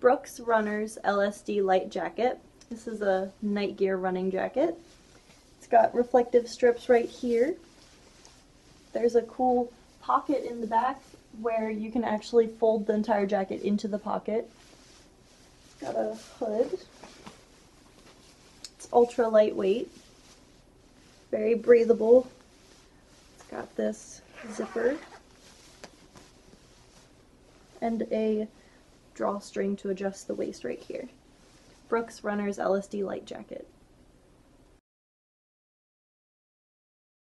Brooks Runners LSD Lite Jacket. This is a night gear running jacket. It's got reflective strips right here. There's a cool pocket in the back where you can actually fold the entire jacket into the pocket. It's got a hood. It's ultra lightweight, very breathable. It's got this zipper and a drawstring to adjust the waist right here. Brooks Runners LSD Lite Jacket.